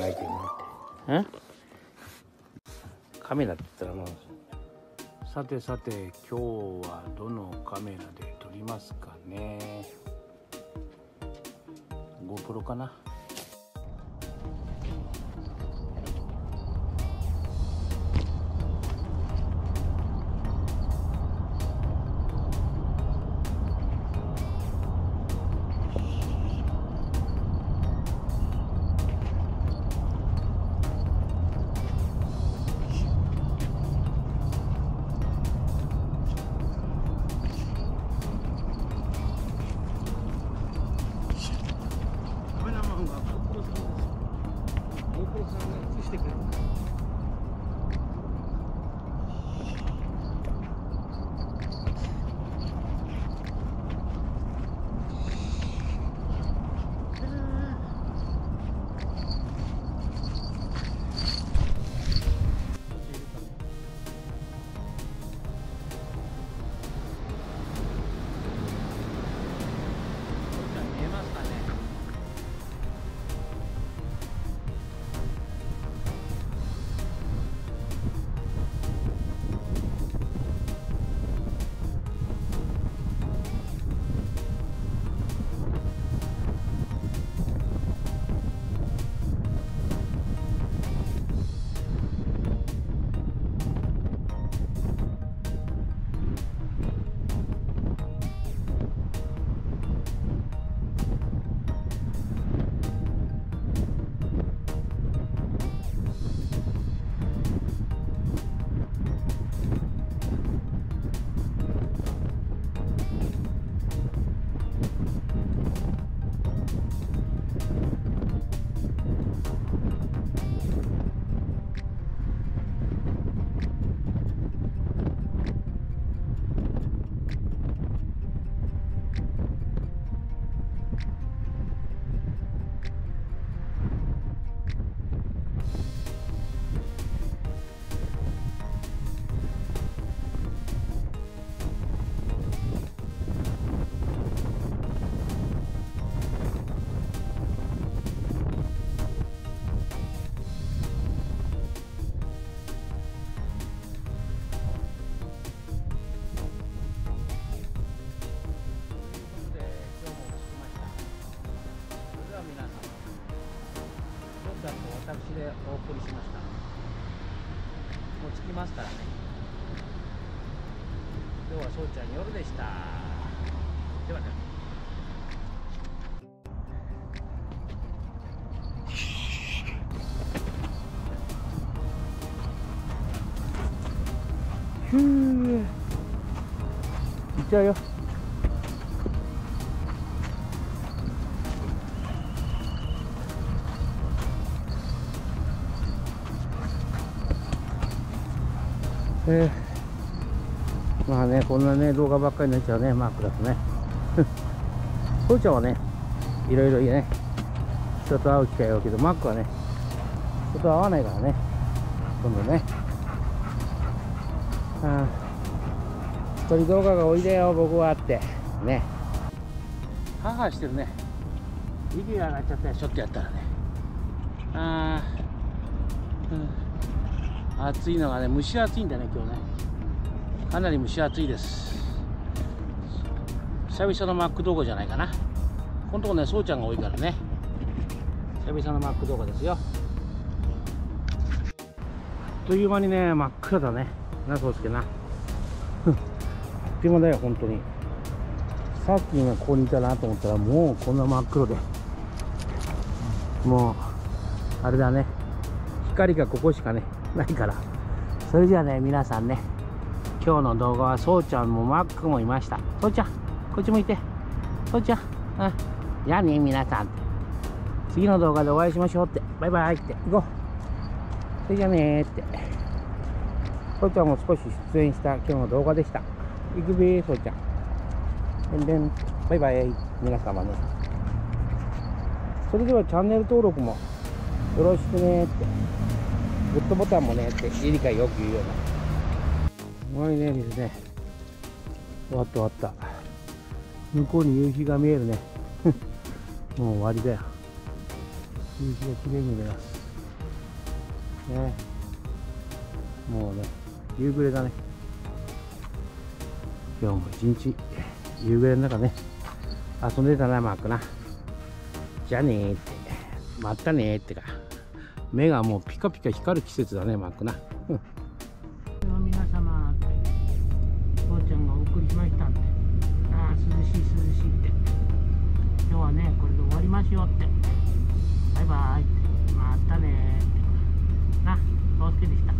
えてるなってカメラって。言ったらもうさてさて今日はどのカメラで撮りますかね？GoPro かな？お送りしました。もう着きますからね。今日はそうちゃん夜でした。ではではふう行っちゃうよ。えー、まあねこんなね動画ばっかりになっちゃうねマークだとね。そうちゃんはねいろいろいいね。人と会う機会が多いけどマークはね人と会わないからね。今度ね。ああ一人動画が多いだよ僕はって。ね。母してるね。息が上がっちゃったよちょっとやったらね。ああ、うん、暑いのがね蒸し暑いんだね今日ね。かなり蒸し暑いです。久々のマック動画じゃないかな。このとこねそうちゃんが多いからね。久々のマック動画ですよ。あっという間にね真っ暗だね。なそうすけな。あっという間だよ本当に。さっきねここにいたなと思ったらもうこんな真っ黒で。もうあれだね。光がここしかねないから。それじゃあね皆さんね今日の動画はそうちゃんもマックもいました。そうちゃんこっち向いて。そうちゃんうん。じゃあね皆さん。次の動画でお会いしましょうって。バイバイって。行こう。それじゃあねーって。そうちゃんも少し出演した今日の動画でした。行くべーそうちゃん。でんでん。バイバイ。皆様ね。それではチャンネル登録もよろしくねって。グッドボタンもねってリリカよく言うような。うまいね水ね。終わった終わった。向こうに夕日が見えるね。もう終わりだよ。夕日が綺麗に見えます。ね。もうね夕暮れだね。今日も一日夕暮れの中ね遊んでたなマークな。じゃあねーって。またねーってか。目がもうピカピカ光る季節だねマークな。うん。皆様父ちゃんがお送りしましたってああ涼しい涼しいって。今日はねこれで終わりましょうって。バイバイ。ってまたねって。なそうすけでした。